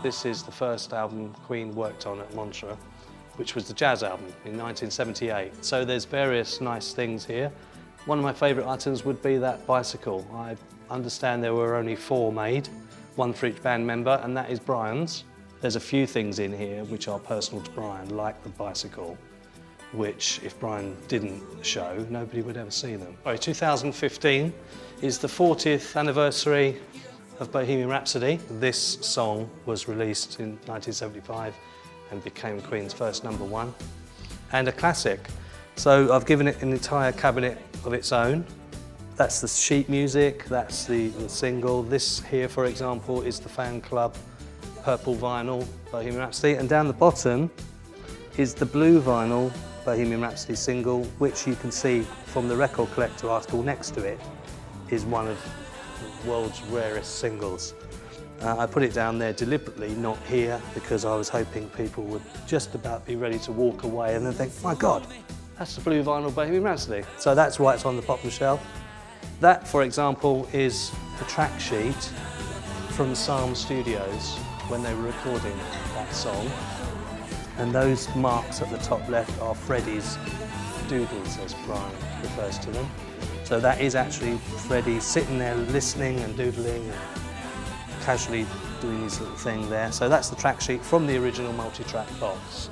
This is the first album Queen worked on at Montreux, which was the jazz album in 1978. So there's various nice things here. One of my favourite items would be that bicycle. I understand there were only four made, one for each band member, and that is Brian's. There's a few things in here which are personal to Brian, like the bicycle, which if Brian didn't show, nobody would ever see them. Right, 2015 is the 40th anniversary of Bohemian Rhapsody. This song was released in 1975 and became Queen's first number one, and a classic. So I've given it an entire cabinet of its own. That's the sheet music, that's the, the single. This here, for example, is the fan club purple vinyl Bohemian Rhapsody, and down the bottom is the blue vinyl Bohemian Rhapsody single, which you can see from the record collector article next to it, is one of world's rarest singles. Uh, I put it down there deliberately, not here, because I was hoping people would just about be ready to walk away and then think, my God, that's the blue vinyl Bohemian Rhapsody. So that's why it's on the bottom shelf. That, for example, is the track sheet from Sarm Studios when they were recording that song. And those marks at the top left are Freddie's doodles, as Brian refers to them. So that is actually Freddie sitting there listening and doodling and casually doing his little thing there. So that's the track sheet from the original multi-track box.